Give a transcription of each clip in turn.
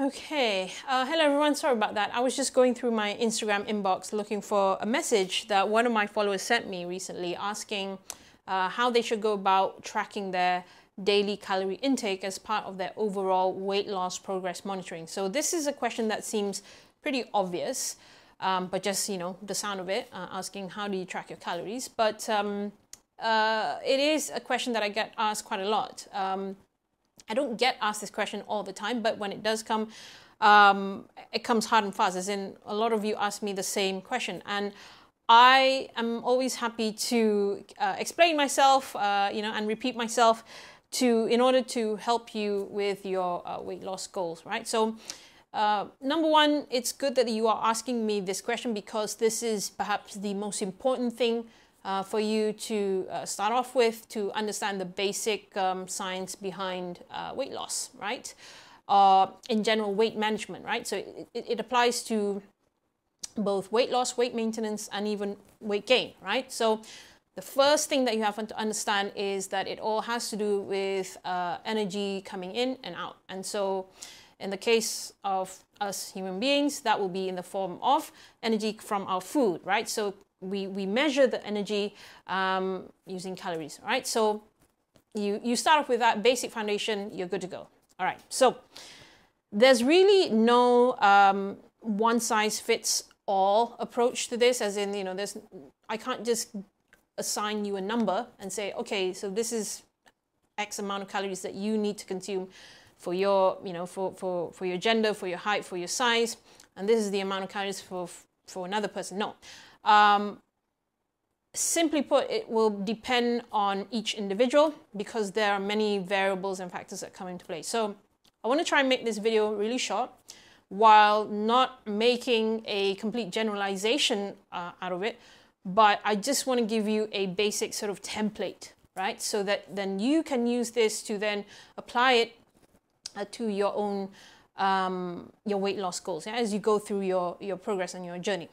Okay, uh, hello everyone. Sorry about that. I was just going through my Instagram inbox looking for a message that one of my followers sent me recently asking uh, how they should go about tracking their daily calorie intake as part of their overall weight loss progress monitoring. So, this is a question that seems pretty obvious, um, but just you know, the sound of it, uh, asking how do you track your calories. But um, uh, it is a question that I get asked quite a lot. Um, I don't get asked this question all the time, but when it does come, um, it comes hard and fast. As in, a lot of you ask me the same question, and I am always happy to uh, explain myself, uh, you know, and repeat myself to in order to help you with your uh, weight loss goals, right? So. Uh, number one, it's good that you are asking me this question because this is perhaps the most important thing uh, for you to uh, start off with to understand the basic um, science behind uh, weight loss, right? Uh, in general, weight management, right? So it, it applies to both weight loss, weight maintenance, and even weight gain, right? So the first thing that you have to understand is that it all has to do with uh, energy coming in and out. And so in the case of us human beings, that will be in the form of energy from our food, right? So we, we measure the energy um, using calories, right? So you, you start off with that basic foundation, you're good to go. All right, so there's really no um, one size fits all approach to this, as in, you know, there's, I can't just assign you a number and say, okay, so this is X amount of calories that you need to consume for your, you know, for, for, for your gender, for your height, for your size, and this is the amount of calories for, for another person. No. Um, simply put, it will depend on each individual because there are many variables and factors that come into play. So I want to try and make this video really short while not making a complete generalization uh, out of it, but I just want to give you a basic sort of template, right? So that then you can use this to then apply it uh, to your own um, your weight loss goals yeah, as you go through your, your progress and your journey.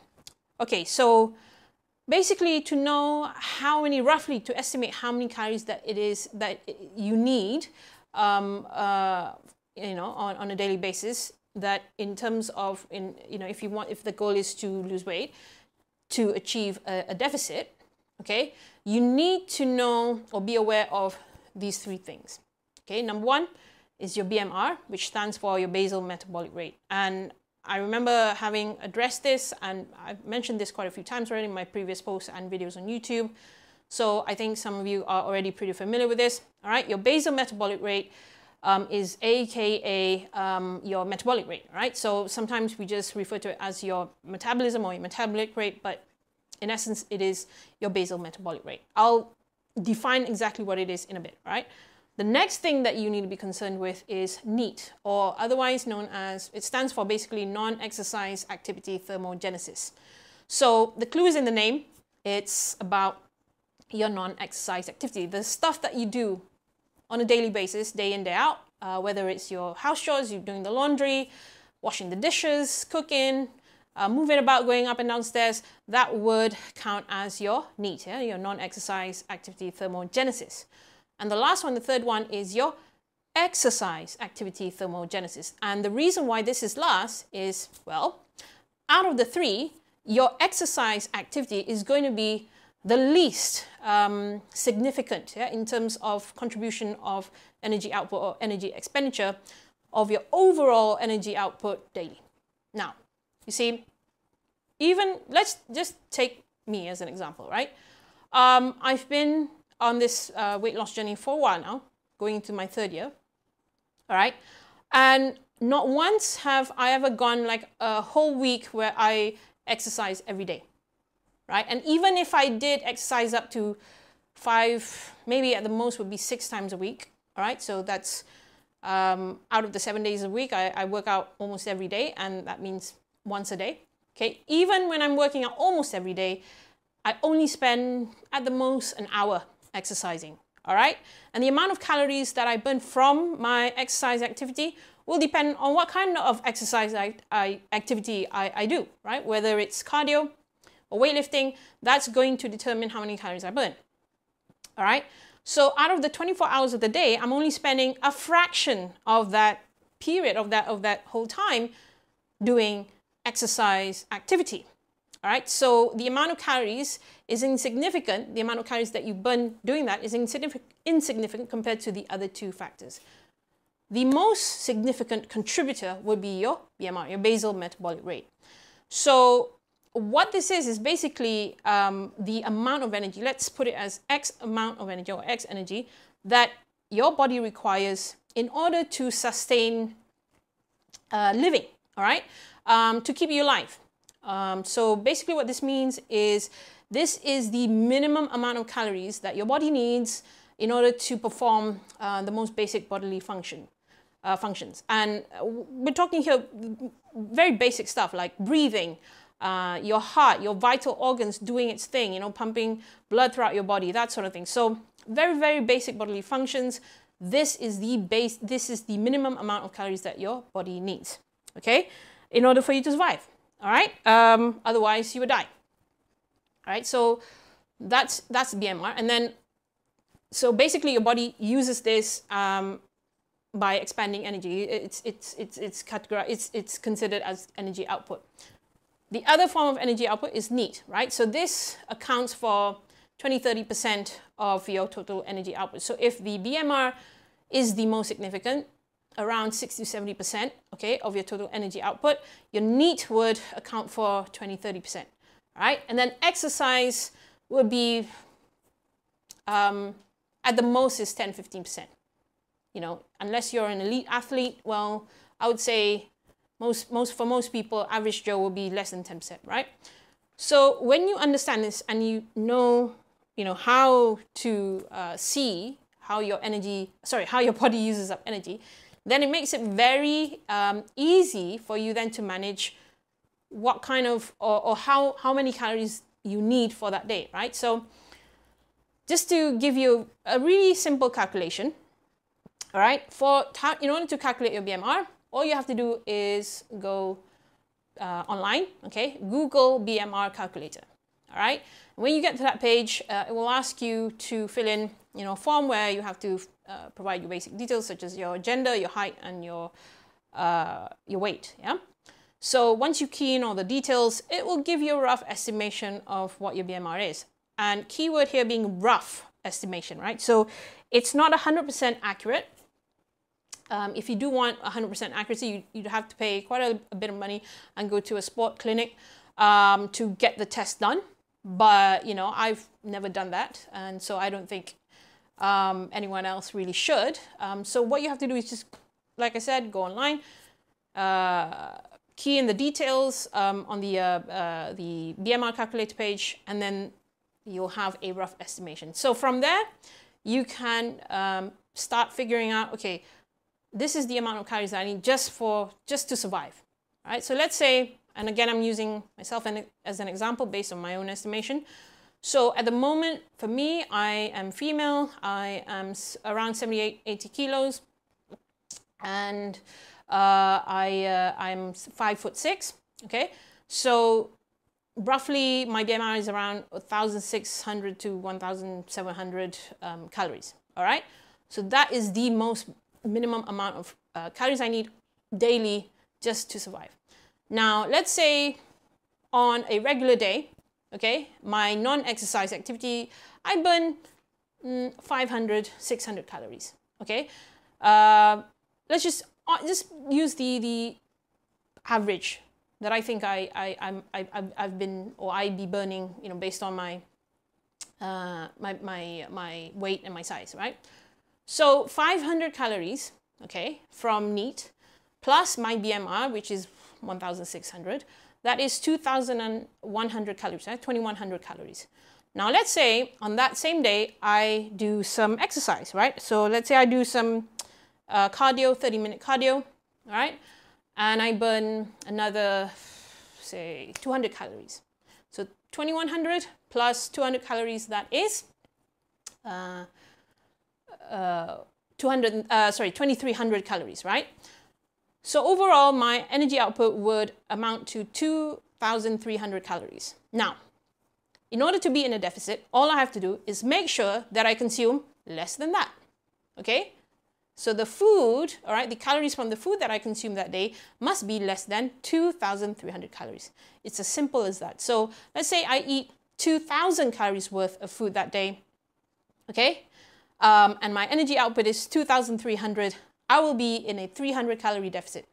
Okay, so basically to know how many, roughly to estimate how many calories that it is that you need, um, uh, you know, on, on a daily basis, that in terms of, in you know, if you want, if the goal is to lose weight, to achieve a, a deficit, okay, you need to know or be aware of these three things. Okay, number one is your BMR, which stands for your basal metabolic rate. And I remember having addressed this, and I've mentioned this quite a few times already in my previous posts and videos on YouTube. So I think some of you are already pretty familiar with this. All right, your basal metabolic rate um, is AKA um, your metabolic rate, right? So sometimes we just refer to it as your metabolism or your metabolic rate, but in essence, it is your basal metabolic rate. I'll define exactly what it is in a bit, right? The next thing that you need to be concerned with is NEAT, or otherwise known as, it stands for basically non-exercise activity thermogenesis. So the clue is in the name. It's about your non-exercise activity, the stuff that you do on a daily basis, day in, day out, uh, whether it's your house chores, you're doing the laundry, washing the dishes, cooking, uh, moving about, going up and downstairs, that would count as your NEAT, yeah? your non-exercise activity thermogenesis. And the last one, the third one, is your exercise activity thermogenesis. And the reason why this is last is, well, out of the three, your exercise activity is going to be the least um, significant yeah, in terms of contribution of energy output or energy expenditure of your overall energy output daily. Now, you see, even let's just take me as an example, right? Um, I've been on this uh, weight loss journey for a while now, going into my third year. All right. And not once have I ever gone like a whole week where I exercise every day. Right. And even if I did exercise up to five, maybe at the most would be six times a week. All right. So that's um, out of the seven days a week, I, I work out almost every day, and that means once a day. Okay. Even when I'm working out almost every day, I only spend at the most an hour exercising. All right. And the amount of calories that I burn from my exercise activity will depend on what kind of exercise I, I, activity I, I do, right? Whether it's cardio or weightlifting, that's going to determine how many calories I burn. All right. So out of the 24 hours of the day, I'm only spending a fraction of that period of that of that whole time doing exercise activity. All right, so the amount of calories is insignificant. The amount of calories that you burn doing that is insignificant, compared to the other two factors. The most significant contributor would be your BMR, your basal metabolic rate. So what this is is basically um, the amount of energy. Let's put it as X amount of energy or X energy that your body requires in order to sustain uh, living. All right, um, to keep you alive. Um, so basically what this means is this is the minimum amount of calories that your body needs in order to perform uh, the most basic bodily function uh, functions. And we're talking here very basic stuff like breathing, uh, your heart, your vital organs doing its thing, you know, pumping blood throughout your body, that sort of thing. So very, very basic bodily functions. This is the base, this is the minimum amount of calories that your body needs, okay, in order for you to survive all right? Um, otherwise, you would die. All right, so that's that's BMR, and then so basically your body uses this um, by expanding energy. It's it's it's it's categorized. It's it's considered as energy output. The other form of energy output is NEAT, right? So this accounts for 20 30% of your total energy output. So if the BMR is the most significant, around 60 to 70%, okay, of your total energy output. Your NEAT would account for 20, 30%, right? And then exercise would be, um, at the most is 10, 15%. You know, unless you're an elite athlete, well, I would say most, most for most people, average Joe will be less than 10%, right? So when you understand this and you know, you know, how to uh, see how your energy, sorry, how your body uses up energy, then it makes it very um, easy for you then to manage what kind of or, or how, how many calories you need for that day, right? So just to give you a really simple calculation, all right, for in order to calculate your BMR, all you have to do is go uh, online, okay, Google BMR calculator, all right. When you get to that page, uh, it will ask you to fill in, you know, a form where you have to uh, provide your basic details such as your gender, your height, and your uh, your weight. Yeah. So once you key in all the details, it will give you a rough estimation of what your BMR is. And keyword here being rough estimation, right? So it's not 100% accurate. Um, if you do want 100% accuracy, you, you'd have to pay quite a, a, bit of money and go to a sport clinic um, to get the test done. But, you know, I've never done that. And so I don't think um, anyone else really should. Um, so what you have to do is just, like I said, go online, uh, key in the details um, on the, uh, uh, the BMR calculator page, and then you'll have a rough estimation. So from there, you can um, start figuring out, okay, this is the amount of calories I need just for, just to survive, right? So let's say, and again, I'm using myself as an example based on my own estimation. So at the moment, for me, I am female. I am around 78, 80 kilos, and uh, I uh, I'm five foot six. Okay, so roughly my BMI is around 1,600 to 1,700 um, calories. All right, so that is the most minimum amount of uh, calories I need daily just to survive. Now, let's say on a regular day, okay my non-exercise activity i burn mm, 500 600 calories okay? Uh, let's just uh, just use the the average that i think i i i'm I, i've been or I'd be burning you know based on my uh, my my my weight and my size right? So 500 calories okay from NEAT plus my bmr which is 1600 that is 2,100 calories, right? 2,100 calories. Now let's say on that same day, I do some exercise, right? So let's say I do some uh, cardio, 30 minute cardio, right? And I burn another, say, 200 calories. So 2100 plus 200 calories, that is uh, uh, 200, uh, sorry, 2300 calories, right? So overall, my energy output would amount to 2,300 calories. Now, in order to be in a deficit, all I have to do is make sure that I consume less than that. Okay? So the food, all right, the calories from the food that I consume that day must be less than 2,300 calories. It's as simple as that. So let's say I eat 2,000 calories worth of food that day, okay? Um, and my energy output is 2,300. I will be in a 300 calorie deficit.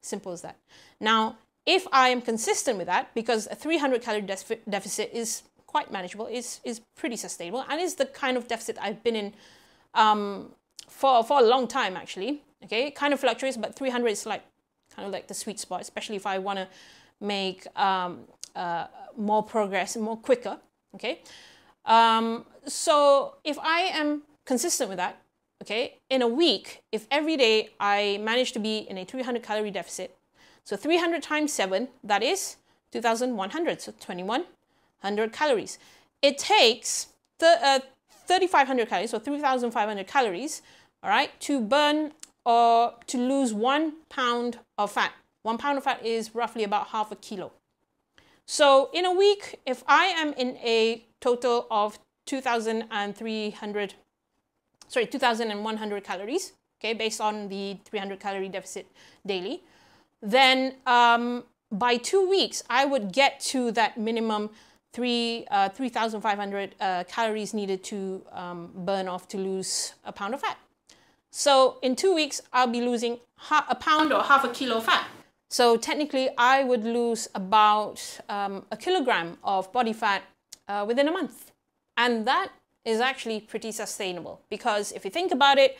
Simple as that. Now, if I am consistent with that, because a 300 calorie deficit is quite manageable, is is pretty sustainable, and is the kind of deficit I've been in um, for for a long time actually. Okay, it kind of fluctuates, but 300 is like kind of like the sweet spot, especially if I want to make um, uh, more progress and more quicker. Okay, um, so if I am consistent with that, okay, in a week, if every day I manage to be in a 300 calorie deficit, so 300 times 7, that is 2,100, so 2,100 calories. It takes uh, 3,500 calories, so 3,500 calories, all right, to burn or to lose one pound of fat. One pound of fat is roughly about half a kilo. So in a week, if I am in a total of 2,300, sorry, 2,100 calories, okay, based on the 300 calorie deficit daily, then um, by two weeks, I would get to that minimum three, uh, 3,500 uh, calories needed to um, burn off to lose a pound of fat. So in two weeks, I'll be losing a pound or half a kilo of fat. So technically, I would lose about um, a kilogram of body fat uh, within a month. And that is actually pretty sustainable because if you think about it,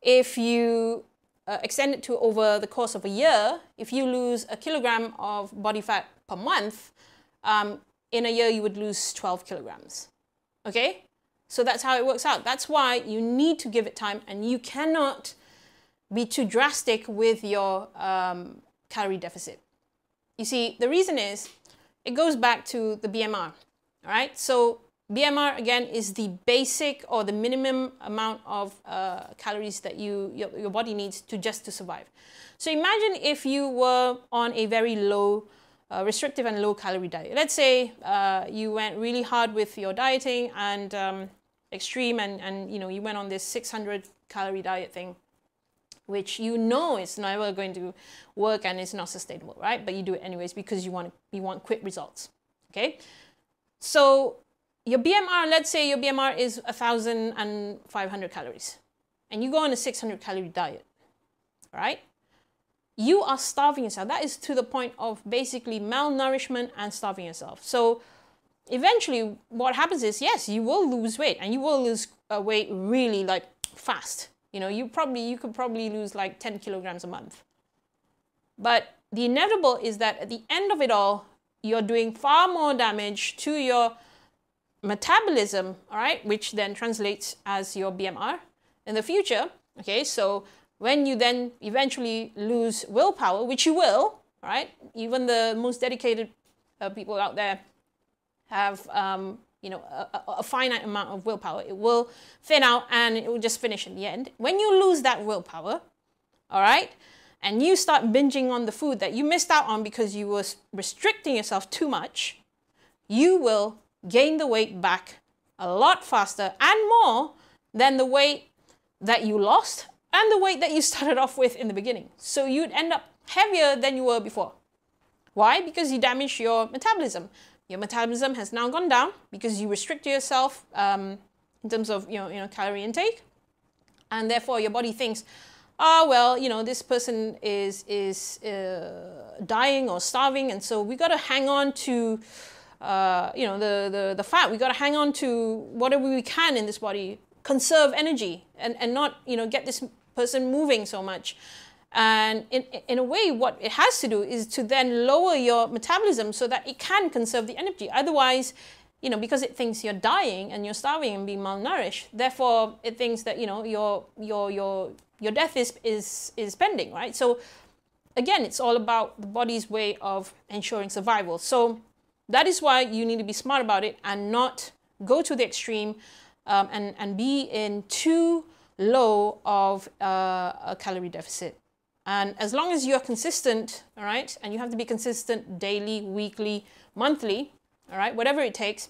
if you uh, extend it to over the course of a year, if you lose a kilogram of body fat per month, um, in a year you would lose 12 kilograms. Okay? So that's how it works out. That's why you need to give it time and you cannot be too drastic with your um, calorie deficit. You see, the reason is it goes back to the BMR. All right? So BMR again is the basic or the minimum amount of uh, calories that you your, your body needs to just to survive. So imagine if you were on a very low uh, restrictive and low calorie diet. Let's say uh, you went really hard with your dieting and um, extreme and, and you know you went on this 600 calorie diet thing which you know is never going to work and it's not sustainable, right? But you do it anyways because you want you want quick results. Okay, so your BMR, let's say your BMR is 1,500 calories, and you go on a 600 calorie diet, right? You are starving yourself. That is to the point of basically malnourishment and starving yourself. So eventually, what happens is, yes, you will lose weight, and you will lose uh, weight really like fast. You know, you probably you could probably lose like 10 kilograms a month. But the inevitable is that at the end of it all, you're doing far more damage to your metabolism, all right, which then translates as your BMR in the future. Okay, so when you then eventually lose willpower, which you will, right? Even the most dedicated uh, people out there have, um, you know, a, a, finite amount of willpower. It will thin out and it will just finish in the end. When you lose that willpower, all right, and you start binging on the food that you missed out on because you were restricting yourself too much, you will gain the weight back a lot faster and more than the weight that you lost and the weight that you started off with in the beginning. So you'd end up heavier than you were before. Why? Because you damage your metabolism. Your metabolism has now gone down because you restrict yourself um, in terms of you know, you know calorie intake, and therefore your body thinks, oh well, you know this person is is uh, dying or starving, and so we got to hang on to uh, you know, the, the, the fat. We got to hang on to whatever we can in this body, conserve energy and, and not, you know, get this person moving so much. And in, in a way, what it has to do is to then lower your metabolism so that it can conserve the energy. Otherwise, you know, because it thinks you're dying and you're starving and being malnourished, therefore it thinks that, you know, your, your, your, your death is, is, is pending, right? So again, it's all about the body's way of ensuring survival. So that is why you need to be smart about it and not go to the extreme um, and, and be in too low of uh, a calorie deficit. And as long as you're consistent, all right, and you have to be consistent daily, weekly, monthly, all right, whatever it takes,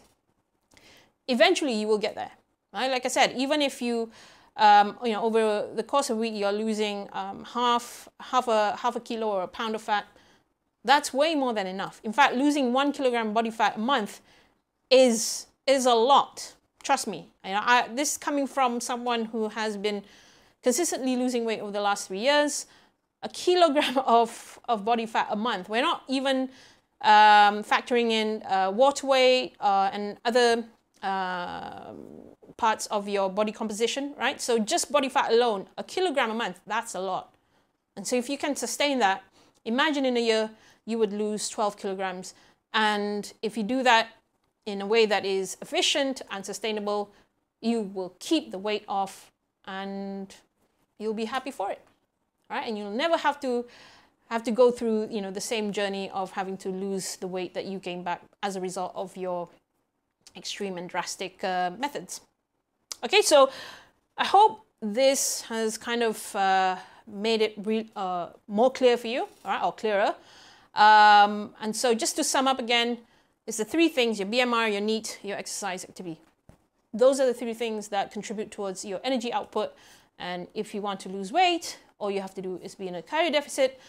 eventually you will get there. Right? Like I said, even if you um, you know, over the course of a week, you're losing um, half, half, a, half a kilo or a pound of fat, that's way more than enough. In fact, losing one kilogram body fat a month is, is a lot. Trust me. You know, I, this coming from someone who has been consistently losing weight over the last three years. A kilogram of, of body fat a month. We're not even um, factoring in uh, water weight uh, and other uh, parts of your body composition, right? So just body fat alone, a kilogram a month, that's a lot. And so if you can sustain that, imagine in a year you would lose 12 kilograms. And if you do that in a way that is efficient and sustainable, you will keep the weight off and you'll be happy for it. Right? And you'll never have to have to go through, you know, the same journey of having to lose the weight that you gain back as a result of your extreme and drastic uh, methods. Okay, so I hope this has kind of uh, made it uh, more clear for you, all right, or clearer. Um, and so just to sum up again, it's the three things, your BMR, your NEAT, your exercise activity. Those are the three things that contribute towards your energy output. And if you want to lose weight, all you have to do is be in a calorie deficit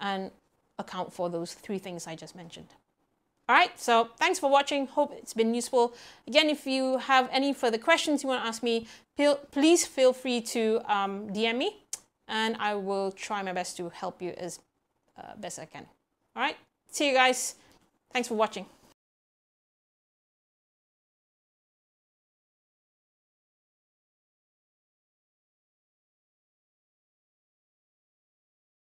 and account for those three things I just mentioned. All right, so thanks for watching. Hope it's been useful. Again, if you have any further questions you want to ask me, please feel free to um, DM me and I will try my best to help you as uh, best I can. All right, see you guys. Thanks for watching.